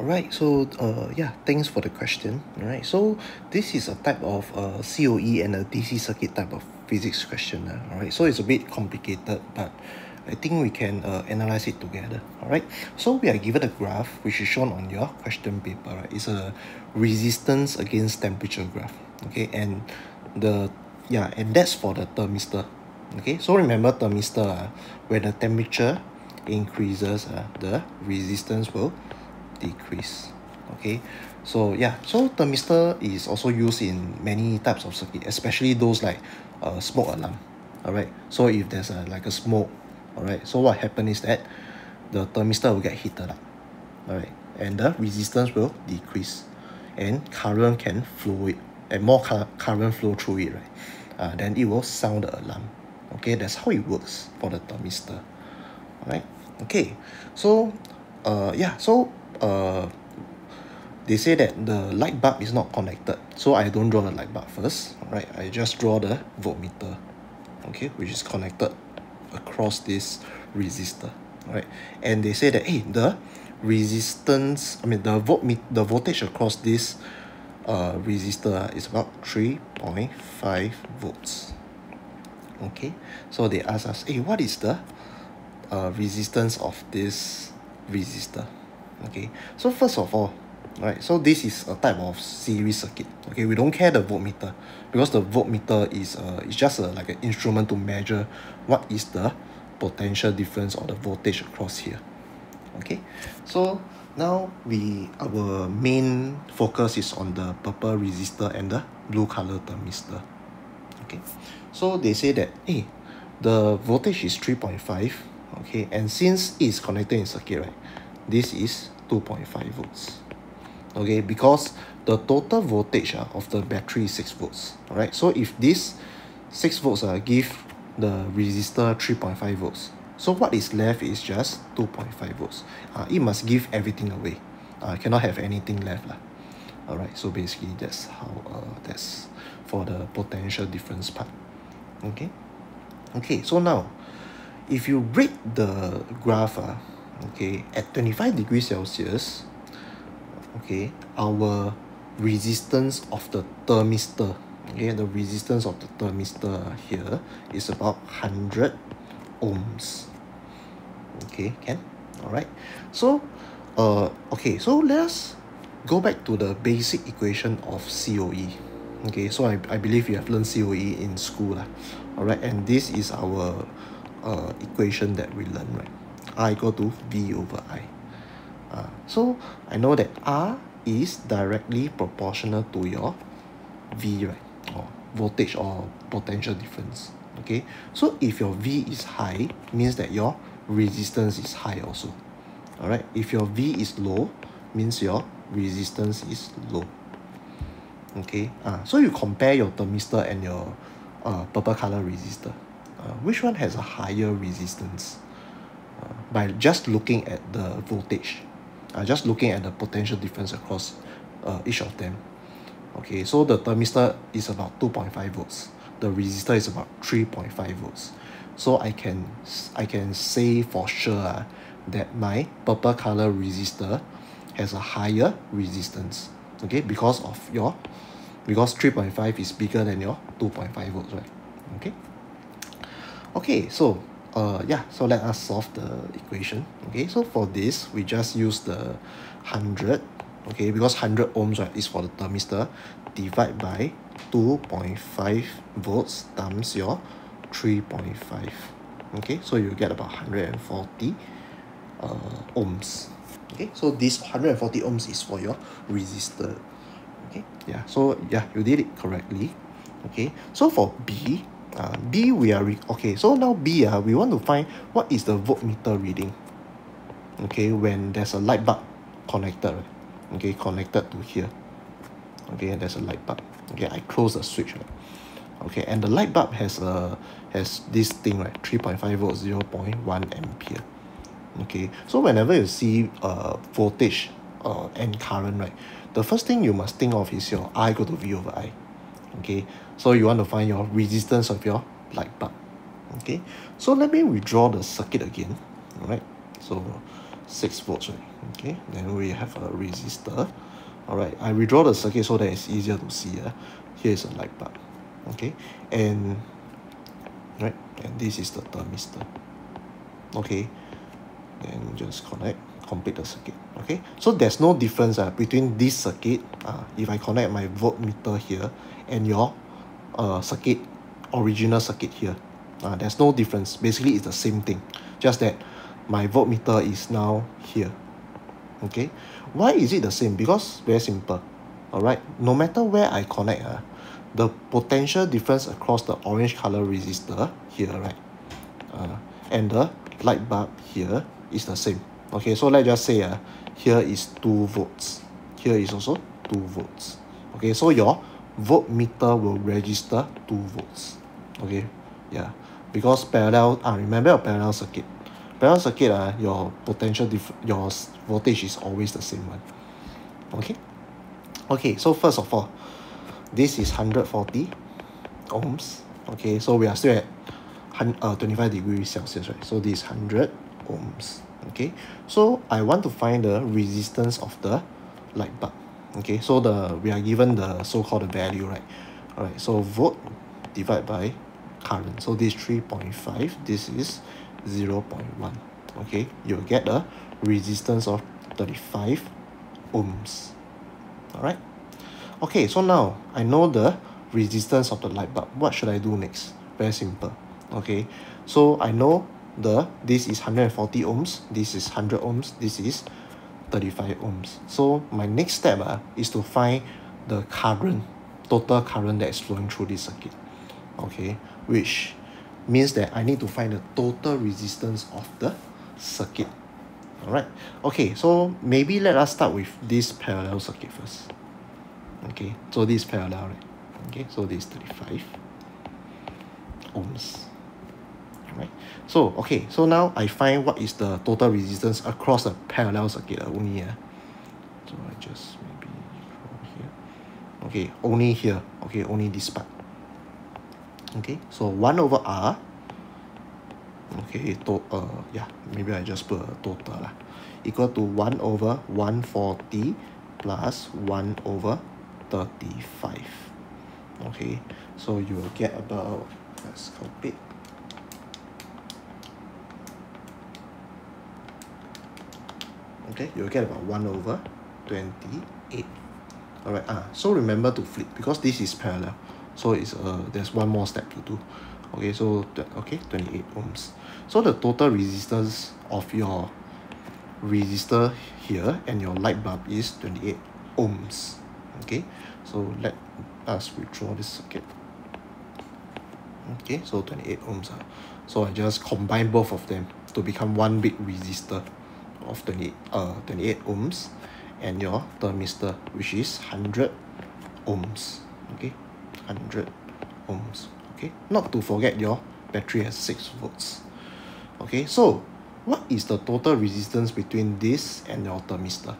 Alright, so uh, yeah, thanks for the question. Alright, so this is a type of uh, COE and a DC circuit type of physics question. Uh, Alright, so it's a bit complicated, but I think we can uh, analyze it together. Alright, so we are given a graph which is shown on your question paper. Right? It's a resistance against temperature graph. Okay, and the yeah, and that's for the thermistor. Okay, so remember thermistor, uh, when the temperature increases, uh, the resistance will decrease. Okay? So yeah. So thermistor is also used in many types of circuit especially those like uh, smoke alarm. Alright? So if there's a like a smoke alright? So what happen is that the thermistor will get heated up. Alright? And the resistance will decrease. And current can flow it and more current flow through it right? Uh, then it will sound the alarm. Okay? That's how it works for the thermistor. Alright? Okay? So uh yeah. So uh they say that the light bulb is not connected so I don't draw the light bulb first right I just draw the voltmeter okay which is connected across this resistor right and they say that hey the resistance I mean the voltmeter the voltage across this uh resistor is about 3.5 volts okay? So they ask us hey what is the uh resistance of this resistor okay? So first of all right so this is a type of series circuit okay? We don't care the voltmeter because the voltmeter is uh it's just a like an instrument to measure what is the potential difference or the voltage across here okay? So now we our main focus is on the purple resistor and the blue color thermistor okay? So they say that eh the voltage is 3.5 okay? And since it's connected in circuit right this is 2.5 volts. Okay because the total voltage uh, of the battery is 6 volts alright? So if this 6 volts uh, give the resistor 3.5 volts so what is left is just 2.5 volts. Uh, it must give everything away. Uh, cannot have anything left lah. alright so basically that's how uh, that's for the potential difference part. Okay? Okay so now if you break the graph uh, okay at 25 degrees celsius okay our resistance of the thermistor okay the resistance of the thermistor here is about 100 ohms. Okay can? All right so uh okay so let's go back to the basic equation of COE okay so I, I believe you have learned COE in school lah. All right and this is our uh equation that we learn right R equal to V over I. Uh, so I know that R is directly proportional to your V, right? Or voltage or potential difference. Okay, so if your V is high, means that your resistance is high also. Alright, if your V is low, means your resistance is low. Okay, uh, so you compare your thermistor and your uh, purple color resistor. Uh, which one has a higher resistance? By just looking at the voltage uh, just looking at the potential difference across uh, each of them. Okay so the thermistor is about 2.5 volts. The resistor is about 3.5 volts. So I can I can say for sure uh, that my purple color resistor has a higher resistance. Okay because of your because 3.5 is bigger than your 2.5 volts right? Okay. Okay so uh yeah so let us solve the equation okay? So for this we just use the 100 okay? Because 100 ohms right is for the thermistor divide by 2.5 volts times your 3.5 okay? So you get about 140 uh, ohms okay? So this 140 ohms is for your resistor okay? Yeah so yeah you did it correctly okay? So for B uh, B we are re- okay so now B uh, we want to find what is the voltmeter reading. Okay when there's a light bulb connected right? okay connected to here. Okay and there's a light bulb. Okay I close the switch right? okay and the light bulb has a has this thing right? 3.5 volts 0 0.1 ampere. Okay so whenever you see uh voltage uh and current right? The first thing you must think of is your I go to V over I okay so you want to find your resistance of your light bulb. Okay. So let me redraw the circuit again. All right so 6 volts right okay. Then we have a resistor. All right I redraw the circuit so that it's easier to see uh. here is a light bulb. Okay. And right and this is the thermistor. Okay. Then just connect complete the circuit. Okay. So there's no difference uh, between this circuit uh, if I connect my voltmeter here and your uh, circuit original circuit here. Uh, there's no difference. Basically it's the same thing. Just that my voltmeter is now here. Okay? Why is it the same? Because very simple. All right no matter where I connect uh, the potential difference across the orange color resistor here right? Uh, and the light bulb here is the same. Okay? So let's just say uh, here is 2 volts. Here is also 2 volts. Okay? So your voltmeter will register 2 volts okay? Yeah. Because parallel ah remember a parallel circuit. Parallel circuit ah your potential diff your voltage is always the same one. Okay? Okay so first of all this is 140 ohms. Okay so we are still at uh, 25 degrees celsius right? So this is 100 ohms. Okay? So I want to find the resistance of the light bulb okay so the we are given the so-called the value right? All right so volt divide by current. So this 3.5 this is 0 0.1 okay? You'll get a resistance of 35 ohms all right okay so now I know the resistance of the light bulb. What should I do next? Very simple okay? So I know the this is 140 ohms this is 100 ohms this is 35 ohms. So my next step uh, is to find the current total current that is flowing through this circuit okay? Which means that I need to find the total resistance of the circuit alright? Okay so maybe let us start with this parallel circuit first okay? So this parallel right? Okay so this 35 ohms right? So okay so now I find what is the total resistance across a parallel circuit uh, only uh. so I just maybe here. Okay only here. Okay only this part. Okay so 1 over R. Okay to uh yeah maybe I just put a total lah. Equal to 1 over 140 plus 1 over 35 okay so you will get about let's complete okay you'll get about 1 over 28 alright ah so remember to flip because this is parallel. So it's uh there's one more step to do. Okay so okay 28 ohms. So the total resistance of your resistor here and your light bulb is 28 ohms. Okay so let us withdraw this circuit. Okay so 28 ohms uh. so I just combine both of them to become one big resistor of 28 uh 28 ohms and your thermistor which is 100 ohms okay? 100 ohms okay? Not to forget your battery has 6 volts okay? So what is the total resistance between this and your thermistor?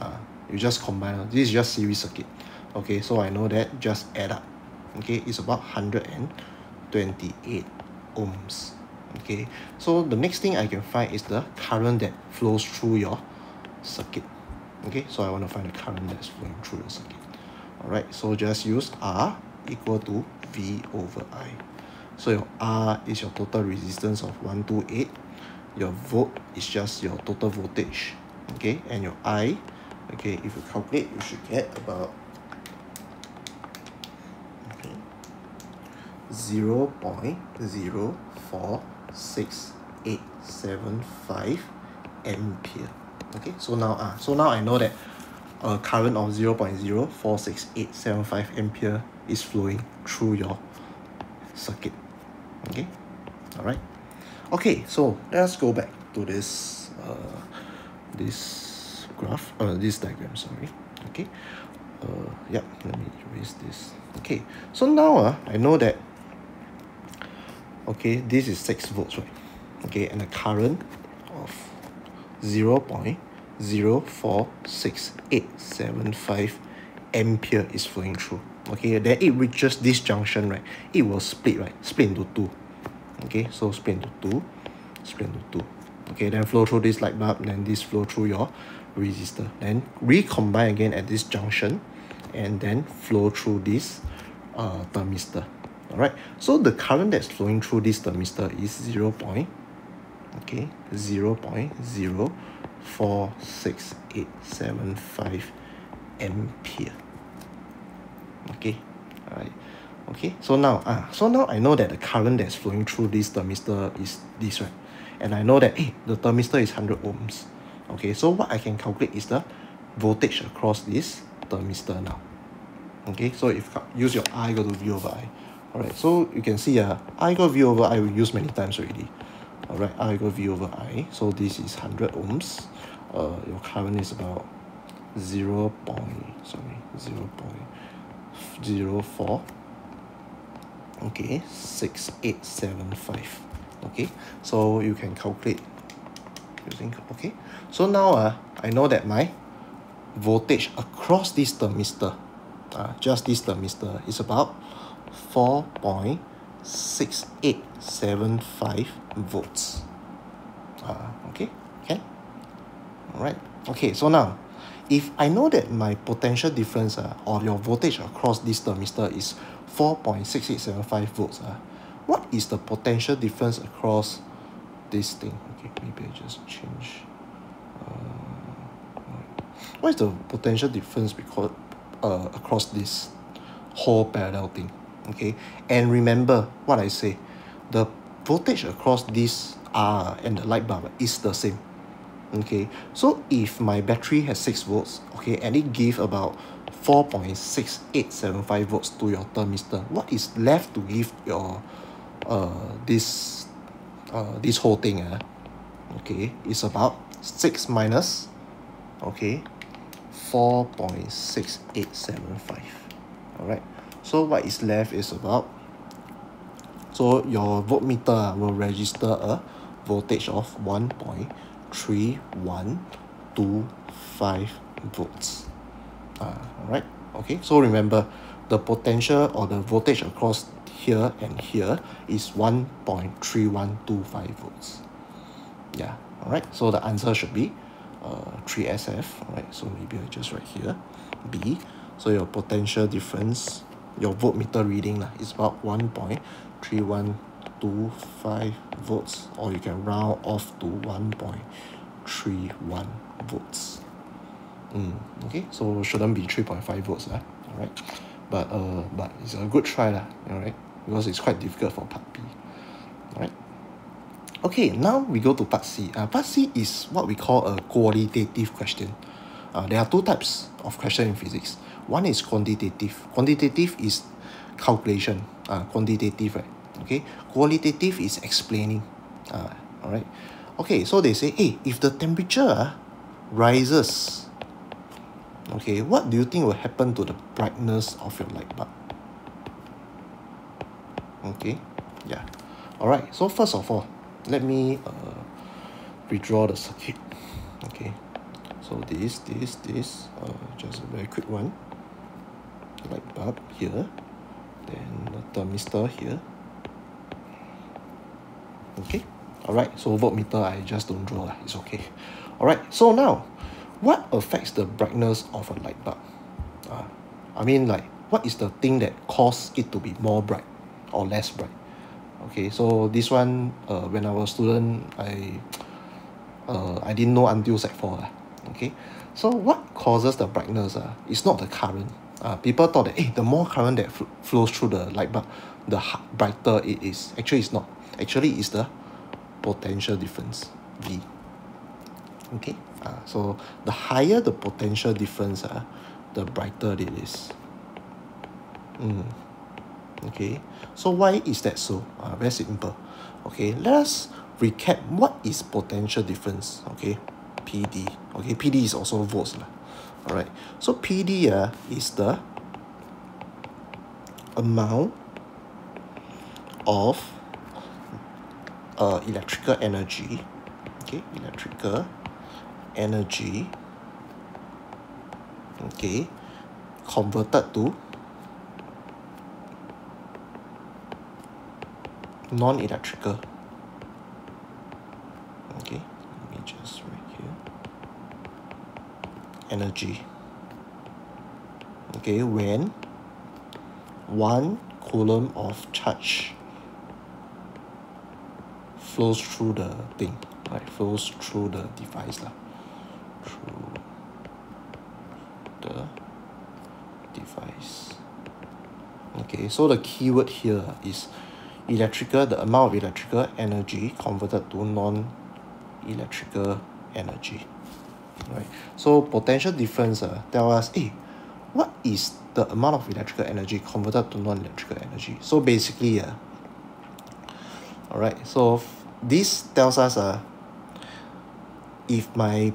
Uh, you just combine this is just series circuit okay? So I know that just add up okay? It's about 128 ohms okay so the next thing I can find is the current that flows through your circuit. Okay so I want to find the current that's flowing through the circuit. Alright so just use R equal to V over I. So your R is your total resistance of 128 your volt is just your total voltage. Okay and your I okay if you calculate you should get about okay 0 0.04 six eight seven five ampere. Okay so now ah so now I know that a current of 0 0.046875 ampere is flowing through your circuit. Okay all right okay so let's go back to this uh this graph uh this diagram sorry. Okay uh yep let me erase this. Okay so now uh, I know that okay this is 6 volts right? Okay and the current of 0 0.046875 ampere is flowing through. Okay then it reaches this junction right? It will split right? Split into two. Okay so split into two split into two. Okay then flow through this light bulb then this flow through your resistor. Then recombine again at this junction and then flow through this uh, thermistor all right so the current that's flowing through this thermistor is 0 point okay 0 0.04685 ampere. Okay all right okay so now ah so now I know that the current that's flowing through this thermistor is this right? And I know that hey, the thermistor is 100 ohms. Okay so what I can calculate is the voltage across this thermistor now. Okay so if use your I go to V over I alright so you can see uh, I equal V over I we use many times already. Alright I equal V over I so this is 100 ohms. Uh, your current is about 0 point sorry 0 point 0 4 okay 6875 okay so you can calculate using okay. So now uh, I know that my voltage across this thermistor uh, just this thermistor is about 4.6875 volts. Uh, okay can. Alright okay so now if I know that my potential difference uh, or your voltage across this thermistor is 4.6875 volts uh, what is the potential difference across this thing? Okay maybe I just change uh, what is the potential difference because uh, across this whole parallel thing okay? And remember what I say the voltage across this R and the light bulb is the same okay? So if my battery has 6 volts okay and it give about 4.6875 volts to your thermistor what is left to give your uh this uh this whole thing uh, okay? Is about 6 minus okay? 4.6875 all right so what is left is about so your voltmeter will register a voltage of 1.3125 volts uh, all right okay so remember the potential or the voltage across here and here is 1.3125 volts yeah all right so the answer should be uh, 3SF right so maybe I just write here B. So your potential difference your voltmeter reading lah, is about 1.3125 volts or you can round off to 1.31 volts mm, okay so shouldn't be 3.5 volts lah, all right but uh but it's a good try lah, all right because it's quite difficult for part B all right Okay, now we go to part C. Uh, part C is what we call a qualitative question. Uh, there are two types of question in physics. One is quantitative. Quantitative is calculation. Uh, quantitative, right? Okay. Qualitative is explaining. Uh, all right. Okay, so they say, hey, if the temperature uh, rises, okay, what do you think will happen to the brightness of your light bulb? Okay, yeah. All right, so first of all, let me uh, redraw the circuit okay so this this this uh, just a very quick one light bulb here. Then the thermistor here. Okay. All right so voltmeter I just don't draw lah. it's okay. All right so now what affects the brightness of a light bulb? Uh, I mean like what is the thing that causes it to be more bright or less bright? Okay so this one uh, when I was student I uh, I didn't know until sec 4 lah. Okay so what causes the brightness uh, it's not the current uh, people thought that hey, the more current that fl flows through the light bulb the brighter it is. Actually it's not. Actually it's the potential difference V. Okay? Uh, so the higher the potential difference uh, the brighter it is. Mm. Okay? So why is that so? Uh, very simple. Okay? Let us recap what is potential difference. Okay? PD okay? PD is also volts lah alright. So PD uh, is the amount of uh, electrical energy. Okay electrical energy. Okay converted to non-electrical okay energy. Okay when one coulomb of charge flows through the thing right flows through the device lah. Through the device. Okay so the keyword here is electrical the amount of electrical energy converted to non electrical energy right. So potential difference uh, tell us eh what is the amount of electrical energy converted to non electrical energy? So basically uh, alright so this tells us uh, if my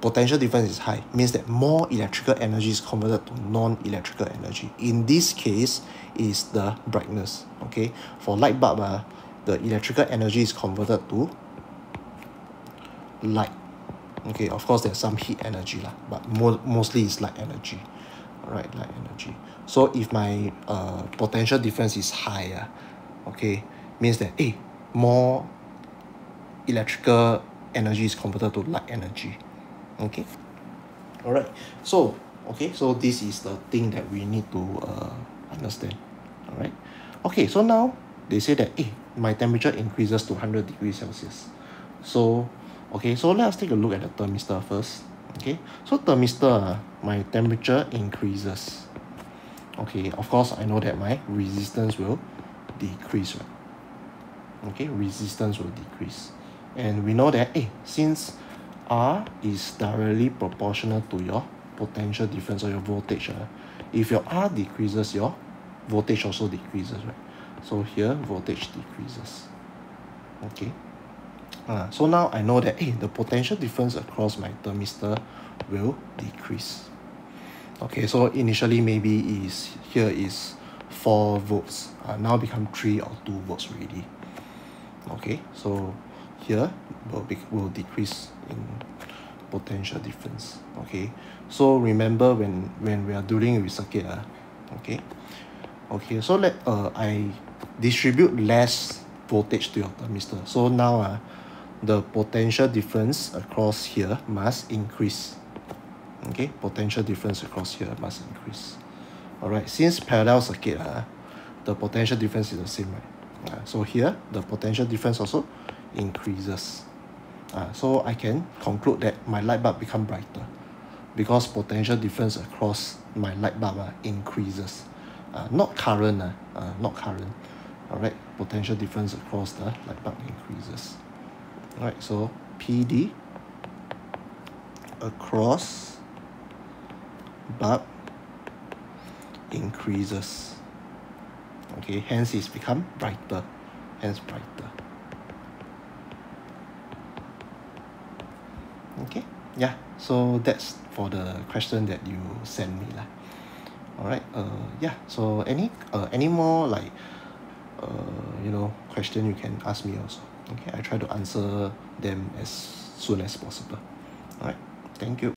potential difference is high means that more electrical energy is converted to non electrical energy. In this case is the brightness okay? For light bulb uh, the electrical energy is converted to light okay of course there's some heat energy lah but mo~ mostly is light energy. Alright light energy. So if my uh potential difference is higher okay means that eh more electrical energy is converted to light energy. Okay? Alright. So okay so this is the thing that we need to uh understand. Alright? Okay so now they say that eh my temperature increases to hundred degrees celsius. So okay so let us take a look at the thermistor first. Okay so thermistor ah my temperature increases. Okay of course I know that my resistance will decrease right? Okay resistance will decrease. And we know that eh since R is directly proportional to your potential difference or your voltage ah if your R decreases your voltage also decreases right? So here voltage decreases. Okay uh so now I know that eh the potential difference across my thermistor will decrease. Okay so initially maybe is here is four volts uh now become three or two volts already. Okay so here will be will decrease in potential difference. Okay so remember when when we are dealing with circuit ah okay? Okay so let uh I distribute less voltage to your thermistor so now ah the potential difference across here must increase. Okay potential difference across here must increase. Alright since parallel circuit ah the potential difference is the same right? Uh so here the potential difference also increases. Uh so I can conclude that my light bulb become brighter because potential difference across my light bulb ah increases. Uh not current ah uh not current. Alright potential difference across the light bulb increases alright so P_D across bulb increases. Okay hence it's become brighter hence brighter. Okay yeah so that's for the question that you sent me lah. Alright uh yeah so any uh any more like uh you know question you can ask me also okay I try to answer them as soon as possible. Alright thank you